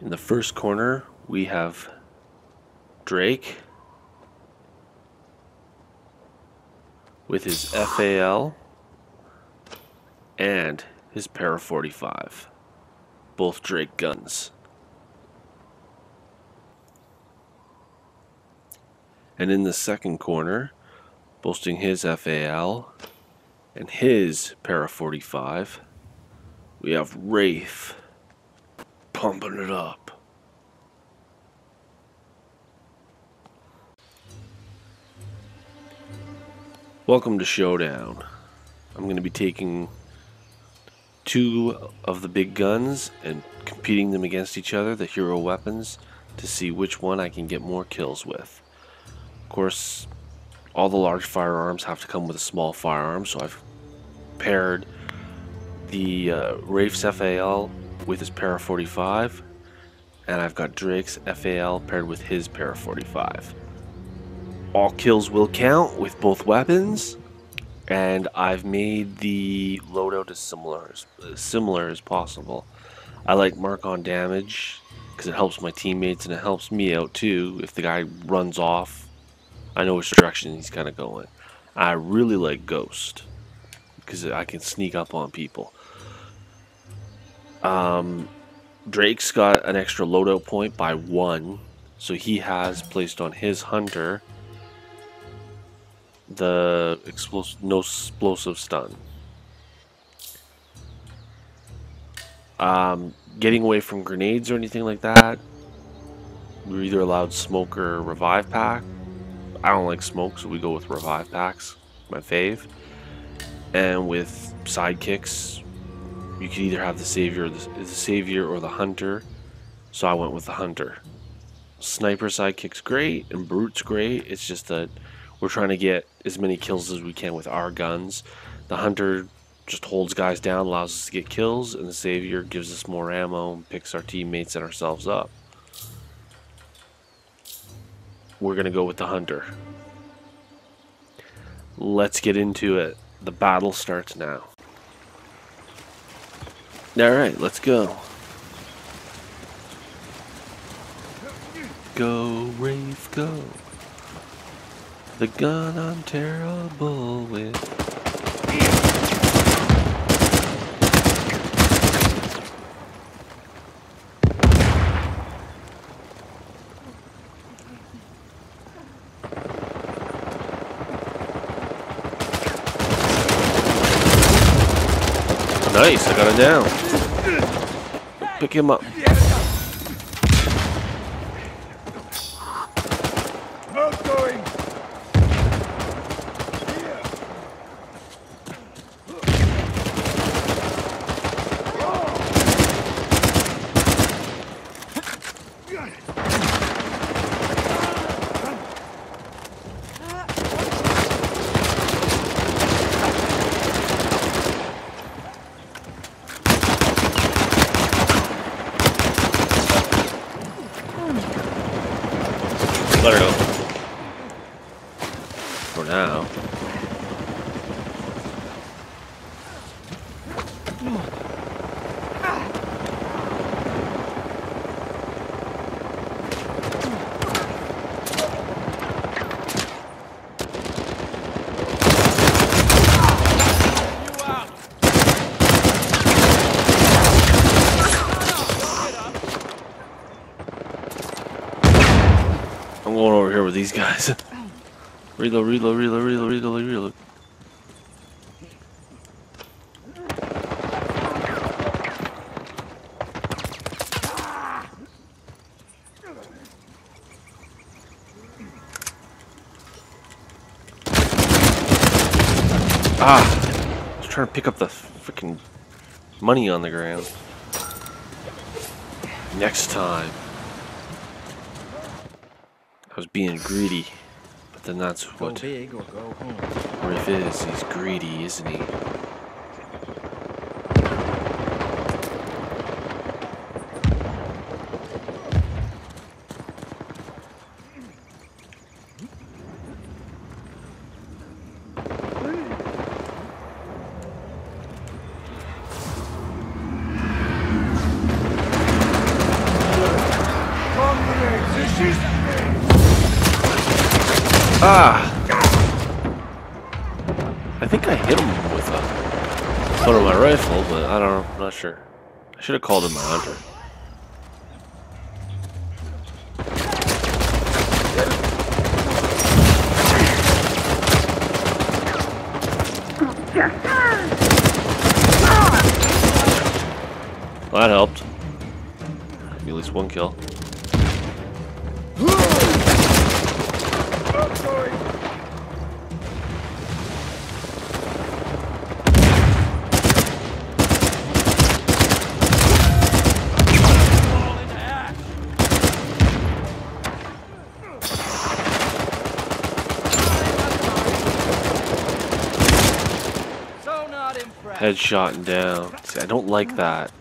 In the first corner, we have Drake with his FAL and his Para 45. Both Drake guns. And in the second corner, boasting his FAL and his Para 45, we have Rafe pumping it up. Welcome to Showdown. I'm going to be taking two of the big guns and competing them against each other, the hero weapons, to see which one I can get more kills with. Of course, all the large firearms have to come with a small firearm, so I've paired the uh, Rafe's FAL with his Para 45, and I've got Drake's FAL paired with his Para 45. All kills will count with both weapons, and I've made the loadout as similar as, as similar as possible. I like mark on damage because it helps my teammates and it helps me out too. If the guy runs off, I know which direction he's kind of going. I really like Ghost because I can sneak up on people. Um, Drake's got an extra loadout point by one, so he has placed on his hunter the explosive, no explosive stun. Um, getting away from grenades or anything like that, we're either allowed smoke or revive pack. I don't like smoke, so we go with revive packs, my fave. And with sidekicks, you could either have the savior, the, the savior or the hunter. So I went with the hunter. Sniper sidekick's great and brute's great. It's just that we're trying to get as many kills as we can with our guns. The hunter just holds guys down, allows us to get kills, and the savior gives us more ammo and picks our teammates and ourselves up. We're gonna go with the hunter. Let's get into it. The battle starts now. Alright, let's go. Go, Rafe, go. The gun I'm terrible with. Nice, I got him down. Pick him up. For now. I'm going over here with these guys. reload, reload, reload, reload, reload, reload. Ah! I was trying to pick up the freaking money on the ground. Next time. I was being greedy, but then that's what Riff is. He's greedy, isn't he? She's Ah! I think I hit him with a of my rifle, but I don't know. I'm not sure. I should have called in my hunter. Well, that helped. Me at least one kill. Headshot and down. See, I don't like that.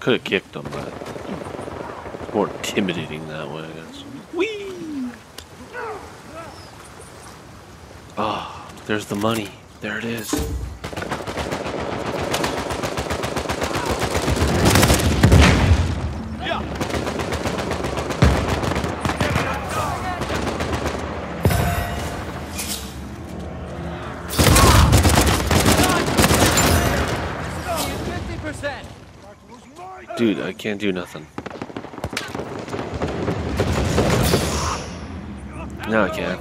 Could have kicked him, but more intimidating that way, I guess. Whee! Ah, there's the money. There it is. Dude, I can't do nothing. Now I can't.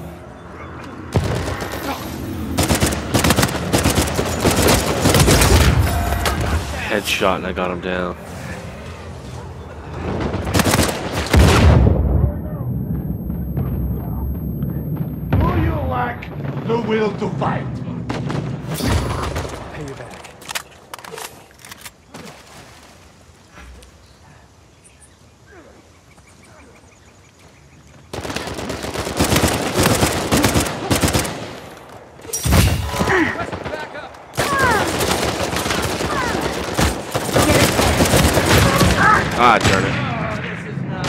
Headshot and I got him down. Do you lack the will to fight? Pay you back. Back up. Ah, darn it. Oh, this is not.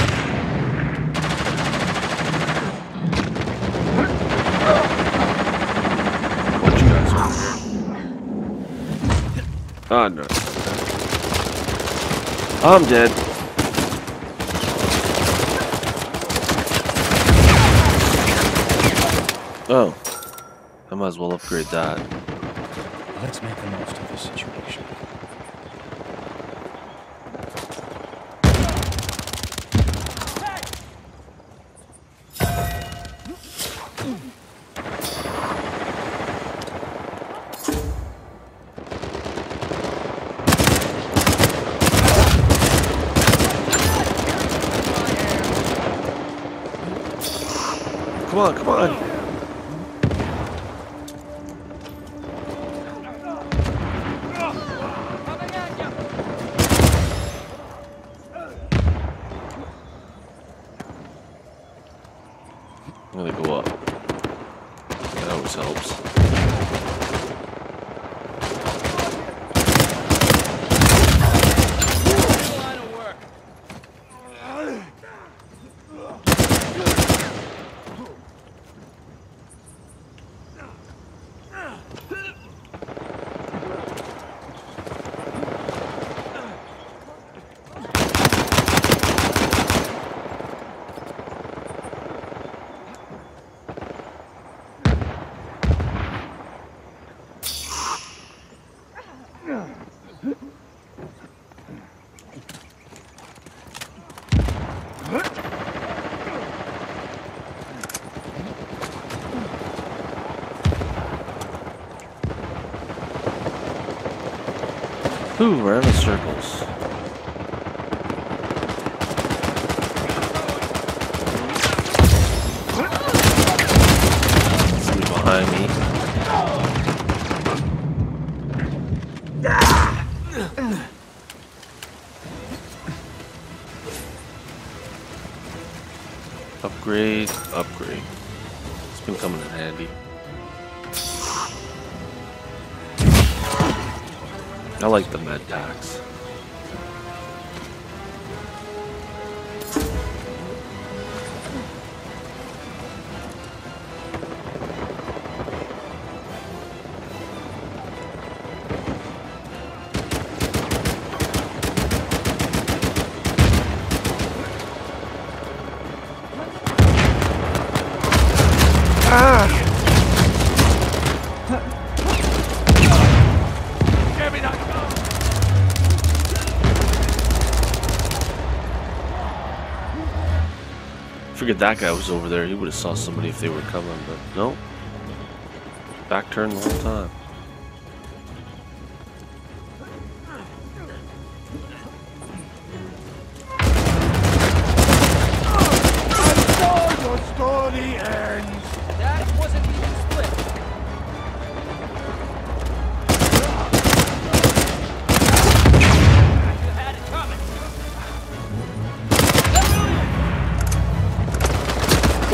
Bunch of guys over here. Ah, no. I'm dead. Oh. I might as well upgrade that. Let's make the most of this situation. Come on, come on. Ooh, we're in circles. Somebody behind me. That guy was over there. He would have saw somebody if they were coming, but no. Back turn the whole time.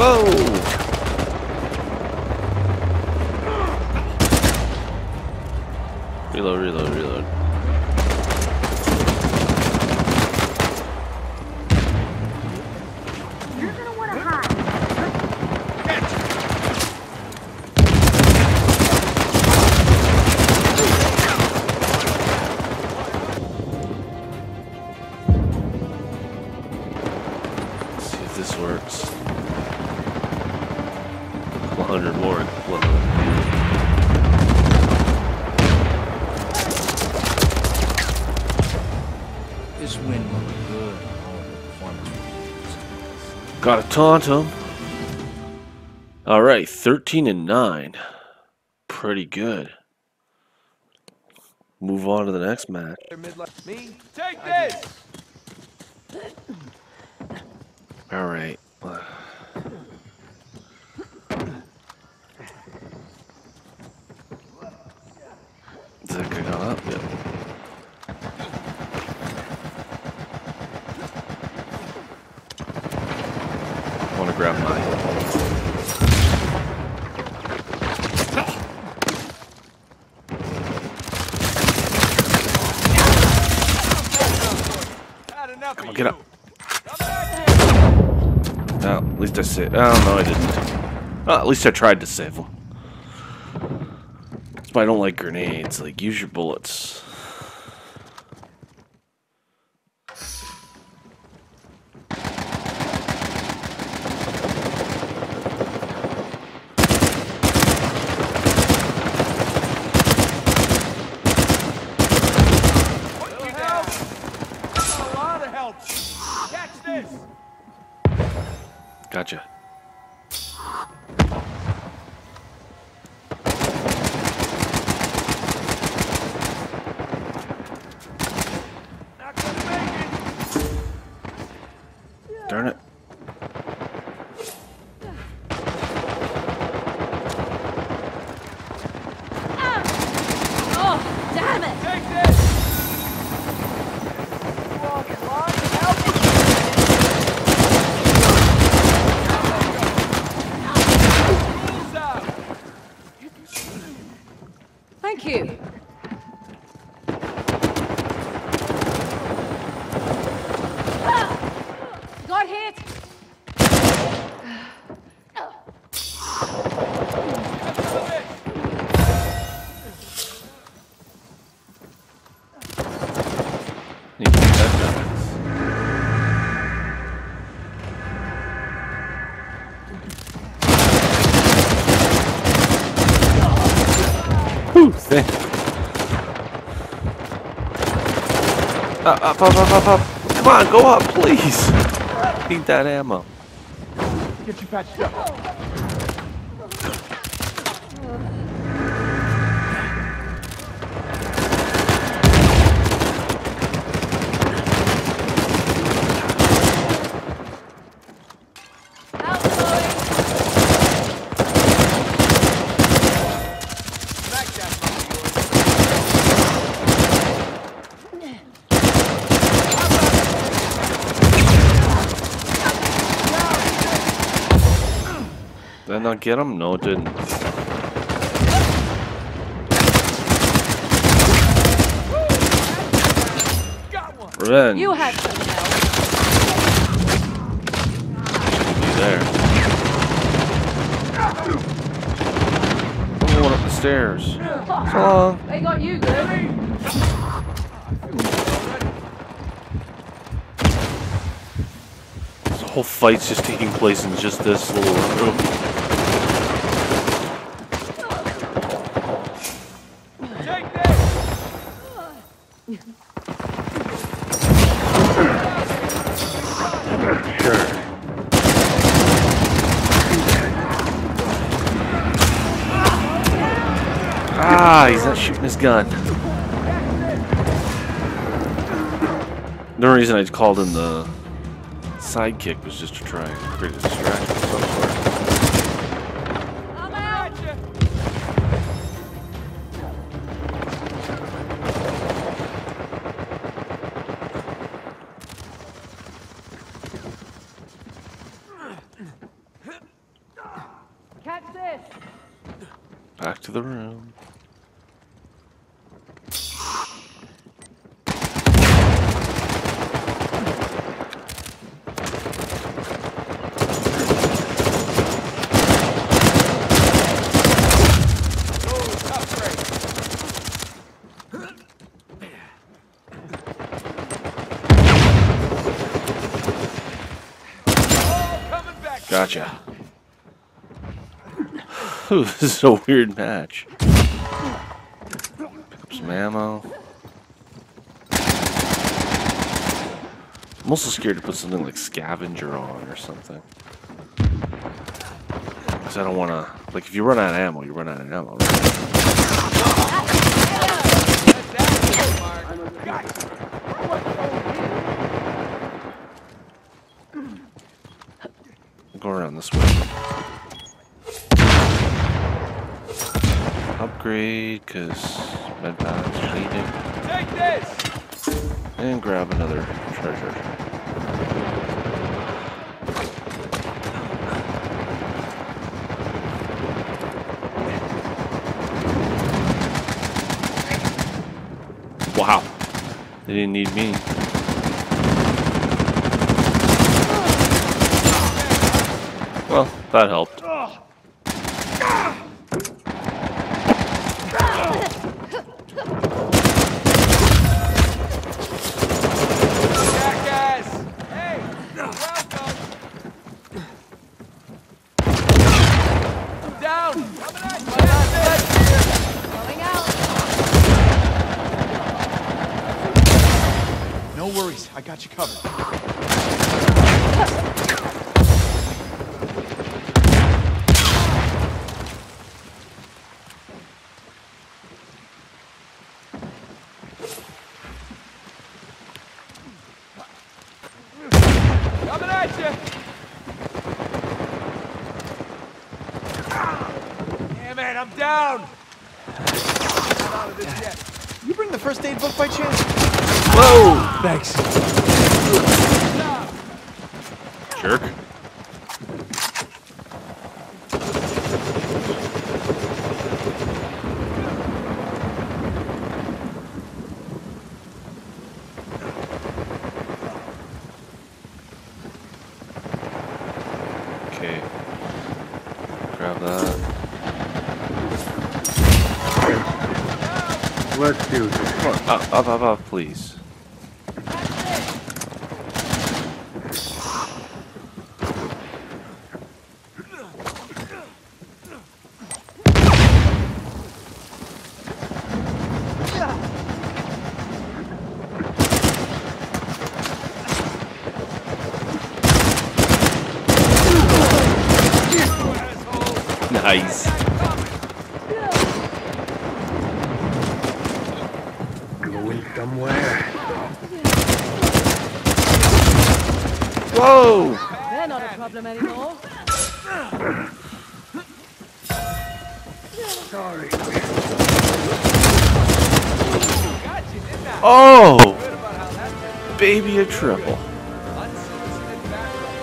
Whoa! Reload, reload, reload. Gotta taunt him. Alright, 13 and 9. Pretty good. Move on to the next match. Me? Take this! Alright. Is that up? Yep. I want to grab mine. Come on, get up. Oh, at least I saved. Oh, no, I didn't. Oh, at least I tried to save him. That's why I don't like grenades. Like, use your bullets. Up, up, up, up, up. Come on, go up, please. Need that ammo. Get you patched up. Get him? No, it didn't. Revenge. You had some help. There. Oh, one up the stairs. So. They got you good. This whole fight's just taking place in just this little room. Gun. The only reason I called him the sidekick was just to try and create a distraction of some sort. I'm out. Catch this. Back to the room. Oh, tough break. Oh, coming back. Gotcha. Ooh, this is a weird match. Pick up some ammo. I'm also scared to put something like scavenger on or something. Because I don't want to. Like, if you run out of ammo, you run out of ammo, right? That's that, Mark. Gotcha. Go around this way. Upgrade, because med pads are needed. Take this. And grab another treasure. Wow. They didn't need me. Well, that helped. Jackass. Hey, welcome. I'm down. Coming at you. That's it. Going out. No worries, I got you covered. Coming at you. Damn it, I'm down. Not out of this yet. You bring the first aid book by chance? Whoa! Thanks. Jerk. Let's do this. Come on, up, up, up, up, please. Sorry. Oh! Baby a triple. Unsolicited backup.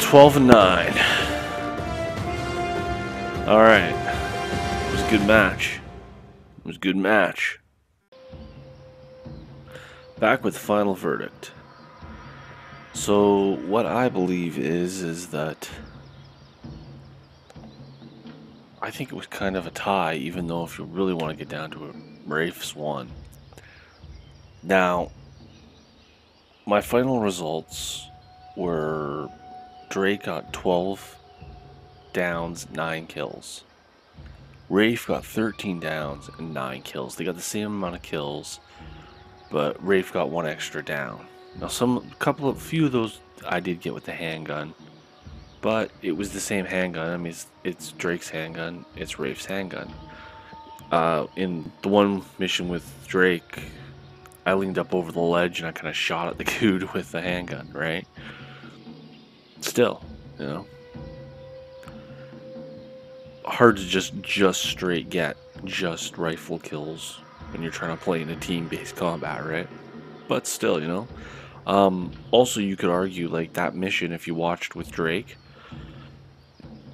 12 and 9. Alright. It was a good match. It was a good match. Back with final verdict. So what I believe is is that I think it was kind of a tie, even though if you really want to get down to it, Rafe's won. Now, my final results were Drake got 12 downs, 9 kills. Rafe got 13 downs and 9 kills. They got the same amount of kills, but Rafe got one extra down. Now, some couple of few of those I did get with the handgun, but it was the same handgun. I mean, it's, it's Drake's handgun, it's Rafe's handgun. uh, in the one mission with Drake, I leaned up over the ledge and I kind of shot at the dude with the handgun, right? Still, you know, hard to just just straight get just rifle kills when you're trying to play in a team-based combat, right? But still, you know. Um, also, you could argue like that mission if you watched with Drake.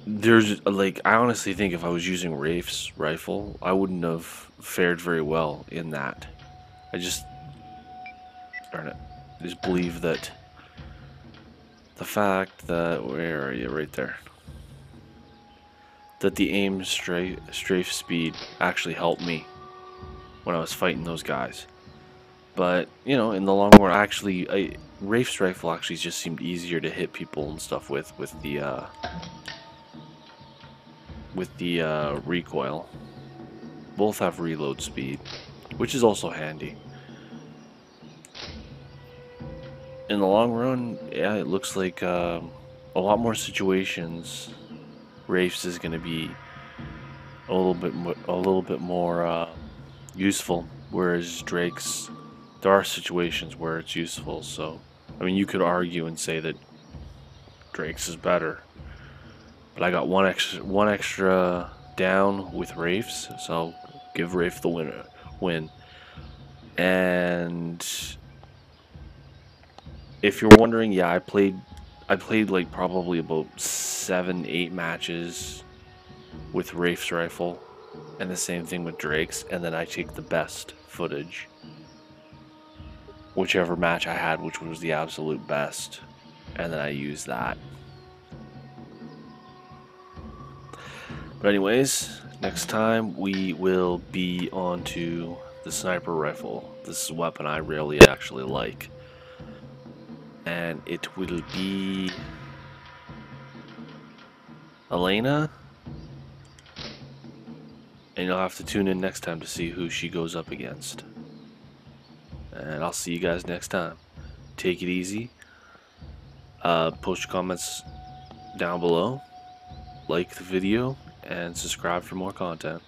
There's like I honestly think if I was using Rafe's rifle, I wouldn't have fared very well in that. I just darn it. I just believe that the fact that where are you right there that the aim strafe, strafe speed actually helped me when I was fighting those guys. But, you know, in the long run, actually, I, Rafe's rifle actually just seemed easier to hit people and stuff with, with the, uh, with the, uh, recoil. Both have reload speed, which is also handy. In the long run, yeah, it looks like, um, a lot more situations Rafe's is going to be a little bit mo a little bit more uh, useful, whereas Drake's there are situations where it's useful. So, I mean, you could argue and say that Drake's is better, but I got one extra one extra down with Rafe's, so I'll give Rafe the winner win. And if you're wondering, yeah, I played I played like probably about seven, eight matches with Rafe's rifle, and the same thing with Drake's, and then I take the best footage. Whichever match I had, which was the absolute best, and then I use that. But anyways, next time we will be on to the sniper rifle. This is a weapon I really actually like and it will be Elena. And you'll have to tune in next time to see who she goes up against. And I'll see you guys next time. Take it easy. Uh, post your comments down below. Like the video and subscribe for more content.